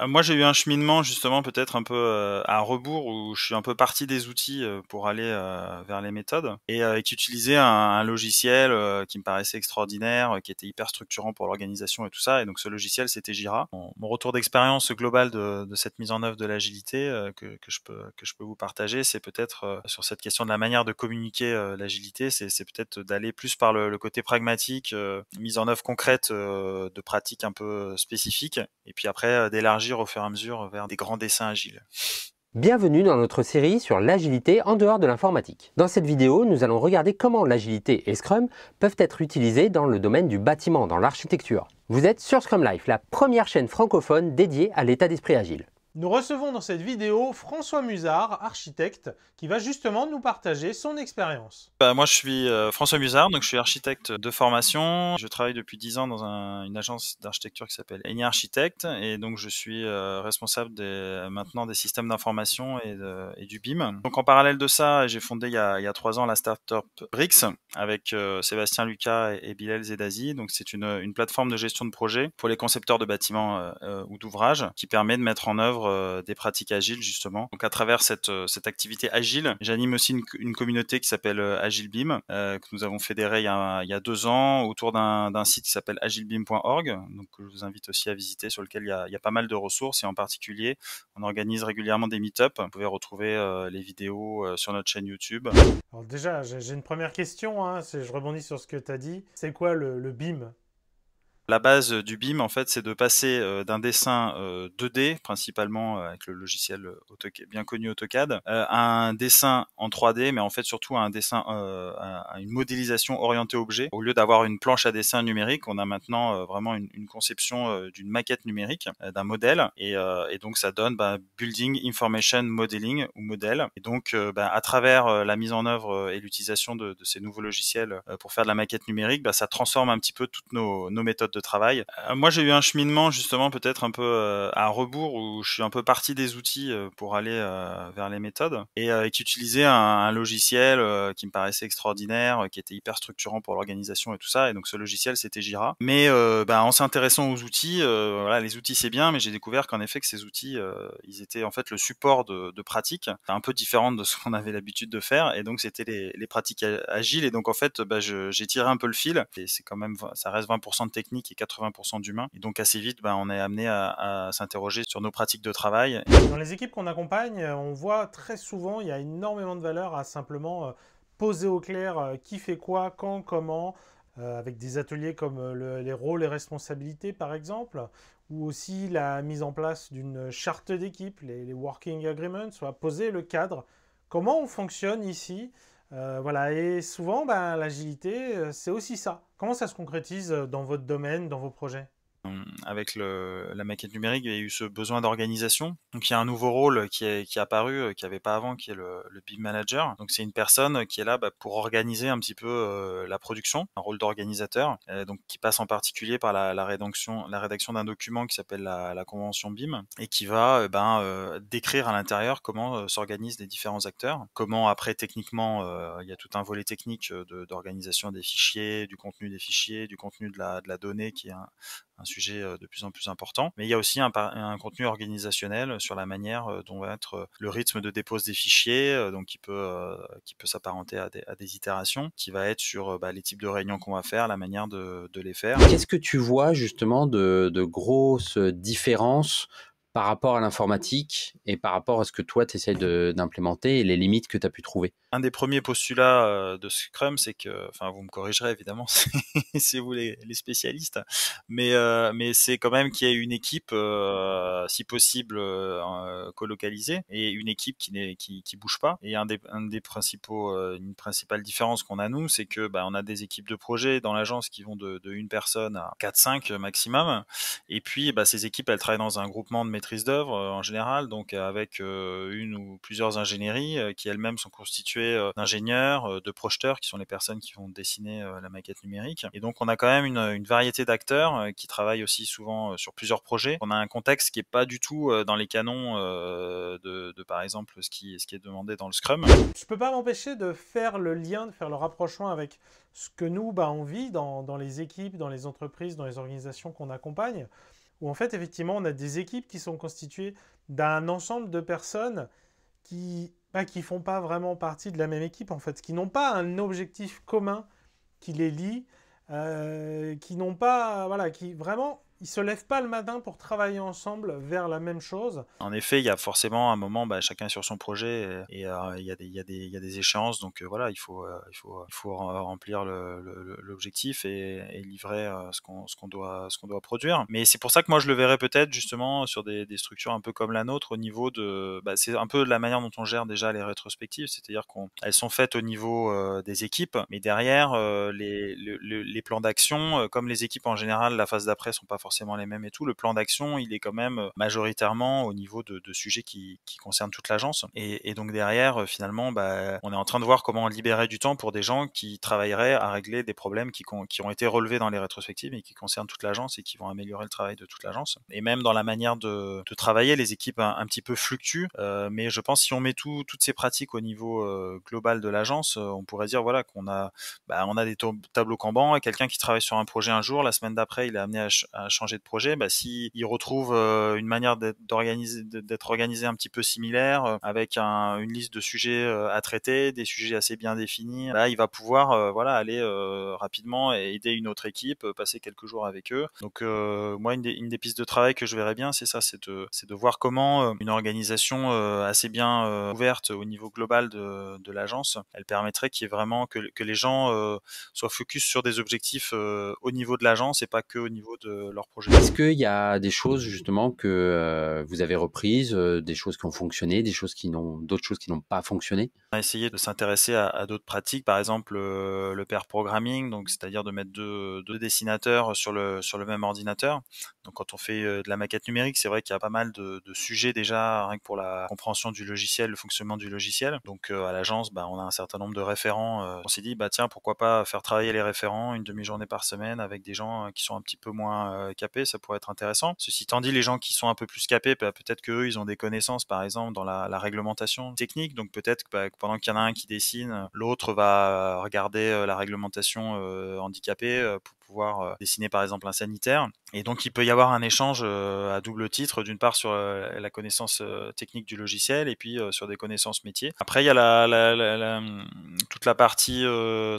Euh, moi, j'ai eu un cheminement justement peut-être un peu euh, à rebours où je suis un peu parti des outils euh, pour aller vers les méthodes et, et qui utilisait un, logiciel qui me paraissait extraordinaire, qui était hyper structurant pour l'organisation et tout ça. Et donc ce logiciel, c'était Jira. Mon, retour d'expérience global de, cette mise en œuvre de l'agilité que, que, je peux que je peux vous partager, c'est peut-être sur cette question de la manière de communiquer l'agilité, c'est peut-être d'aller plus par le, le côté pragmatique, mise en œuvre concrète de pratiques un peu spécifiques, et puis après d'élargir au fur et à mesure vers des grands dessins agiles. Bienvenue dans notre série sur l'agilité en dehors de l'informatique. Dans cette vidéo, nous allons regarder comment l'agilité et Scrum peuvent être utilisés dans le domaine du bâtiment, dans l'architecture. Vous êtes sur Scrum Life, la première chaîne francophone dédiée à l'état d'esprit agile. Nous recevons dans cette vidéo François Musard, architecte, qui va justement nous partager son expérience. Bah, moi, je suis euh, François Musard, donc je suis architecte de formation. Je travaille depuis 10 ans dans une agence d'architecture qui s'appelle Eni Architect, et donc je suis euh, responsable maintenant des systèmes d'information et, du BIM. Donc en parallèle de ça, j'ai fondé il y, a, il y a 3 ans la startup Brix avec euh, Sébastien Lucas et, Bilal Zedazi. Donc c'est une, une, plateforme de gestion de projet pour les concepteurs de bâtiments ou d'ouvrages qui permet de mettre en œuvre euh, des pratiques agiles justement. Donc à travers cette, euh, cette activité agile, j'anime aussi une, communauté qui s'appelle euh, Agile Beam que nous avons fédéré il y a, deux ans autour d'un site qui s'appelle agilebeam.org, donc que je vous invite aussi à visiter, sur lequel il y, a, pas mal de ressources et en particulier, on organise régulièrement des meet-up. Vous pouvez retrouver les vidéos sur notre chaîne YouTube. Alors déjà, j'ai une première question, hein, je rebondis sur ce que tu as dit. C'est quoi le, le BIM la base du BIM, en fait, c'est de passer euh, d'un dessin 2D, euh, principalement euh, avec le logiciel bien connu AutoCAD, à un dessin en 3D, mais en fait surtout à un dessin, à une modélisation orientée objet. Au lieu d'avoir une planche à dessin numérique, on a maintenant vraiment une, conception d'une maquette numérique, d'un modèle, et, donc ça donne bah, Building Information Modeling ou modèle. Et donc, bah, à travers la mise en œuvre et l'utilisation de, ces nouveaux logiciels pour faire de la maquette numérique, bah, ça transforme un petit peu toutes nos méthodes de travail. Euh, moi, j'ai eu un cheminement justement peut-être un peu euh, à rebours où je suis un peu parti des outils euh, pour aller vers les méthodes et qui utilisait un, logiciel qui me paraissait extraordinaire, qui était hyper structurant pour l'organisation et tout ça. Et donc ce logiciel, c'était Jira. Mais bah, en s'intéressant aux outils, les outils c'est bien, mais j'ai découvert qu'en effet que ces outils, ils étaient en fait le support de, de pratiques un peu différentes de ce qu'on avait l'habitude de faire. Et donc c'était les, les, pratiques agiles. Et donc en fait, bah, j'ai tiré un peu le fil. Et c'est quand même, ça reste 20% de technique 80% d'humains. Et donc assez vite, ben, on est amené à, s'interroger sur nos pratiques de travail. Dans les équipes qu'on accompagne, on voit très souvent, il y a énormément de valeur à simplement euh, poser au clair euh, qui fait quoi, quand, comment, euh, avec des ateliers comme les rôles et responsabilités par exemple, ou aussi la mise en place d'une charte d'équipe, les, working agreements, soit poser le cadre. Comment on fonctionne ici euh, voilà, et souvent, ben, l'agilité, euh, c'est aussi ça. Comment ça se concrétise euh, dans votre domaine, dans vos projets? Avec le, la maquette numérique, il y a eu ce besoin d'organisation. Donc il y a un nouveau rôle qui est, qui est apparu, euh, qui avait pas avant, qui est le, le BIM manager. Donc c'est une personne qui est là bah, pour organiser un petit peu euh, la production, un rôle d'organisateur, euh, donc qui passe en particulier par la, la rédaction, la rédaction d'un document qui s'appelle la, la, convention BIM et qui va ben, décrire à l'intérieur comment s'organisent les différents acteurs, comment après techniquement il y a tout un volet technique d'organisation des fichiers, du contenu des fichiers, du contenu de la, de la donnée qui est un, un sujet euh, de plus en plus important. Mais il y a aussi un, contenu organisationnel sur la manière euh, dont va être euh, le rythme de dépose des fichiers, donc qui peut, qui peut s'apparenter à, des, itérations, qui va être sur bah, les types de réunions qu'on va faire, la manière de, de les faire. Qu'est-ce que tu vois justement de, de grosses différences par rapport à l'informatique et par rapport à ce que toi tu essayes d'implémenter et les limites que tu as pu trouver Un des premiers postulats euh, de Scrum, c'est que, enfin vous me corrigerez évidemment, c'est vous les, spécialistes, mais, euh, mais c'est quand même qu'il y ait une équipe, euh, si possible, euh, colocalisée et une équipe qui, n'est, qui, qui bouge pas. Et un des, un des principaux, une principale différence qu'on a nous, c'est que bah, on a des équipes de projet dans l'agence qui vont de, de une personne à 4-5 maximum, et puis bah, ces équipes elles travaillent dans un groupement de maîtrise d'œuvre euh, en général, donc euh, avec euh, une ou plusieurs ingénieries qui elles-mêmes sont constituées d'ingénieurs, de projeteurs, qui sont les personnes qui vont dessiner la maquette numérique. Et donc on a quand même une, variété d'acteurs qui travaillent aussi souvent sur plusieurs projets. On a un contexte qui est pas du tout dans les canons de, par exemple ce qui, est demandé dans le Scrum. Je peux pas m'empêcher de faire le lien, de faire le rapprochement avec ce que nous, bah, on vit dans les équipes, dans les entreprises, dans les organisations qu'on accompagne. Où en fait, effectivement, on a des équipes qui sont constituées d'un ensemble de personnes qui ne bah, qui font pas vraiment partie de la même équipe, en fait, qui n'ont pas un objectif commun qui les lie, euh, qui n'ont pas, voilà, qui vraiment ils se lèvent pas le matin pour travailler ensemble vers la même chose. En effet, il y a forcément un moment, bah, chacun sur son projet et, euh, il, y a des, échéances, donc euh, voilà, il faut, euh, remplir l'objectif et, livrer ce qu'on ce qu'on doit, produire. Mais c'est pour ça que moi je le verrais peut-être justement sur des, structures un peu comme la nôtre au niveau de, bah, c'est un peu la manière dont on gère déjà les rétrospectives, c'est-à-dire qu'elles sont faites au niveau des équipes, mais derrière les, les, les plans d'action, comme les équipes en général, la phase d'après sont pas forcément les mêmes et tout. Le plan d'action, il est quand même euh, majoritairement au niveau de, sujets qui, concernent toute l'agence. Et, donc derrière, euh, finalement, bah, on est en train de voir comment libérer du temps pour des gens qui travailleraient à régler des problèmes qui, ont été relevés dans les rétrospectives et qui concernent toute l'agence et qui vont améliorer le travail de toute l'agence. Et même dans la manière de, travailler, les équipes un, petit peu fluctuent. Euh, mais je pense si on met tout, toutes ces pratiques au niveau global de l'agence, on pourrait dire voilà qu'on a, bah, on a des tableaux Kanban et quelqu'un qui travaille sur un projet un jour, la semaine d'après, il est amené à changer de projet, bah, s'il retrouve euh, une manière d'être organisé, un petit peu similaire, euh, avec une liste de sujets euh, à traiter, des sujets assez bien définis, bah, il va pouvoir voilà aller rapidement et aider une autre équipe, passer quelques jours avec eux. Donc moi, une des, pistes de travail que je verrais bien, c'est ça, c'est de, voir comment une organisation assez bien ouverte au niveau global de, de l'agence, elle permettrait qu'il y ait vraiment que, que les gens soient focus sur des objectifs au niveau de l'agence et pas que au niveau de leur projet. Est-ce qu'il y a des choses justement que euh, vous avez reprises, euh, des choses qui ont fonctionné, des choses qui n'ont, d'autres choses qui n'ont pas fonctionné? On a essayé de s'intéresser à, d'autres pratiques, par exemple euh, le pair programming, donc c'est-à-dire de mettre deux, dessinateurs sur le sur le même ordinateur. Donc quand on fait de la maquette numérique, c'est vrai qu'il y a pas mal de, sujets déjà rien que pour la compréhension du logiciel, le fonctionnement du logiciel. Donc à l'agence, bah, on a un certain nombre de référents. on s'est dit bah tiens pourquoi pas faire travailler les référents une demi-journée par semaine avec des gens qui sont un petit peu moins capés, ça pourrait être intéressant. Ceci étant les gens qui sont un peu plus capés, bah, peut-être qu'eux, ils ont des connaissances, par exemple, dans la, réglementation technique. Donc peut-être que bah, pendant qu'il y en a un qui dessine, l'autre va regarder euh, la réglementation euh, handicapée euh, pour euh, dessiner par exemple un sanitaire. Et donc il peut y avoir un échange euh, à double titre, d'une part sur euh, la connaissance technique du logiciel et puis sur des connaissances métiers. Après il y a la, toute la partie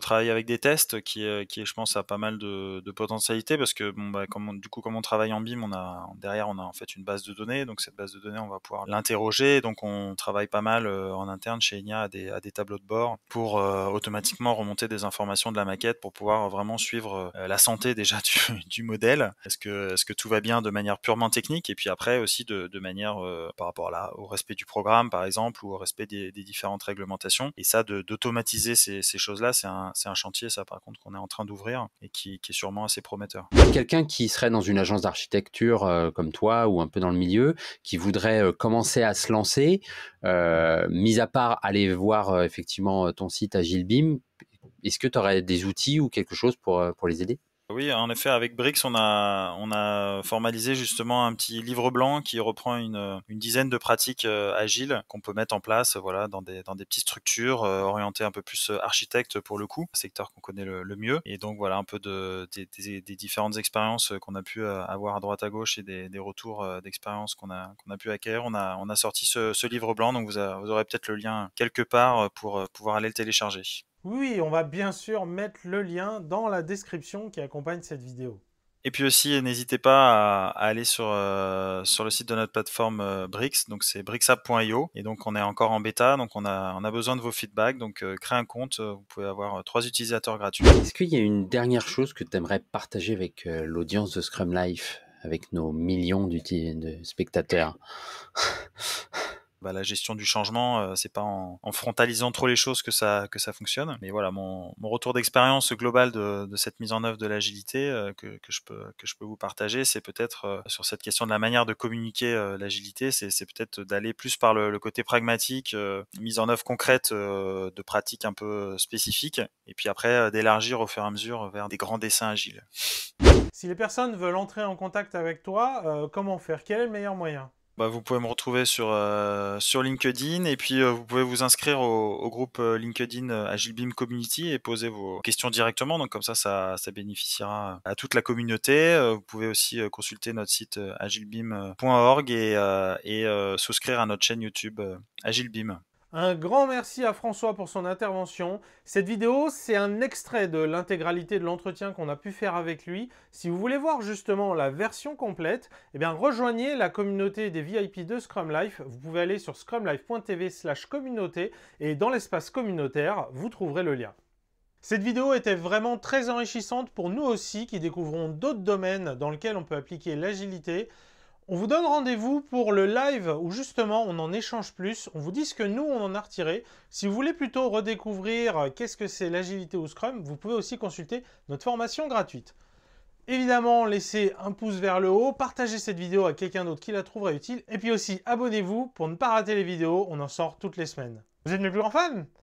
travailler avec des tests qui, qui je pense a pas mal de, de potentialités parce que bon bah comme du coup comme on travaille en BIM, on a derrière on a en fait une base de données, donc cette base de données on va pouvoir l'interroger. Donc on travaille pas mal en interne chez Enya à des, tableaux de bord pour automatiquement remonter des informations de la maquette pour pouvoir vraiment suivre la santé déjà du, modèle Est-ce que, est-ce que tout va bien de manière purement technique? Et puis après aussi de, manière euh, par rapport là, au respect du programme, par exemple, ou au respect des, différentes réglementations. Et ça, d'automatiser ces, choses-là, c'est un, un, chantier, ça par contre, qu'on est en train d'ouvrir et qui, est sûrement assez prometteur. Quelqu'un qui serait dans une agence d'architecture euh, comme toi ou un peu dans le milieu, qui voudrait euh, commencer à se lancer, mis à part aller voir effectivement ton site Agilebim, est-ce que tu aurais des outils ou quelque chose pour, pour les aider? Oui, en effet, avec Brix, on a, a formalisé justement un petit livre blanc qui reprend une, dizaine de pratiques euh, agiles qu'on peut mettre en place voilà, dans, des, dans des petites structures euh, orientées un peu plus euh, architecte pour le coup, secteur qu'on connaît le, mieux. Et donc voilà un peu de, des, différentes expériences qu'on a pu avoir à droite à gauche et des, retours d'expérience qu'on a, qu'on a pu acquérir. On a, a sorti ce, livre blanc, donc vous, vous aurez peut-être le lien quelque part pour pouvoir aller le télécharger. Oui, on va bien sûr mettre le lien dans la description qui accompagne cette vidéo. Et puis aussi, n'hésitez pas à, aller sur, euh, sur le site de notre plateforme euh, Brix, donc c'est brixapp.io, et donc on est encore en bêta, donc on a, on a besoin de vos feedbacks, donc euh, créez un compte, vous pouvez avoir trois utilisateurs gratuits. Est-ce qu'il y a une dernière chose que tu aimerais partager avec l'audience de Scrum Life, avec nos millions de spectateurs? bah, la gestion du changement, euh, c'est pas en, frontalisant trop les choses que ça que ça fonctionne. Mais voilà, mon, retour d'expérience global de, cette mise en œuvre de l'agilité euh, que, je peux que je peux vous partager, c'est peut-être euh, sur cette question de la manière de communiquer l'agilité, c'est, peut-être d'aller plus par le côté pragmatique, mise en œuvre concrète de pratiques un peu spécifiques, et puis après d'élargir au fur et à mesure vers des grands dessins agiles. Si les personnes veulent entrer en contact avec toi, comment faire? Quel est le meilleur moyen? Bah, vous pouvez me retrouver sur, euh, sur LinkedIn et puis euh, vous pouvez vous inscrire au, groupe euh, LinkedIn AgileBeam Community et poser vos questions directement. Donc comme ça, ça, ça bénéficiera à toute la communauté. Vous pouvez aussi consulter notre site agilebeam.org et, et souscrire à notre chaîne YouTube AgileBeam. Un grand merci à François pour son intervention. Cette vidéo, c'est un extrait de l'intégralité de l'entretien qu'on a pu faire avec lui. Si vous voulez voir justement la version complète, eh bien rejoignez la communauté des VIP de Scrum Life. Vous pouvez aller sur scrumlife.tv slash communauté et dans l'espace communautaire, vous trouverez le lien. Cette vidéo était vraiment très enrichissante pour nous aussi qui découvrons d'autres domaines dans lesquels on peut appliquer l'agilité. On vous donne rendez-vous pour le live où justement on en échange plus. On vous dit ce que nous on en a retiré. Si vous voulez plutôt redécouvrir euh, qu'est-ce que c'est l'agilité ou Scrum, vous pouvez aussi consulter notre formation gratuite. Évidemment, laissez un pouce vers le haut, partagez cette vidéo à quelqu'un d'autre qui la trouvera utile, et puis aussi abonnez-vous pour ne pas rater les vidéos, on en sort toutes les semaines. Vous êtes mes plus grands fans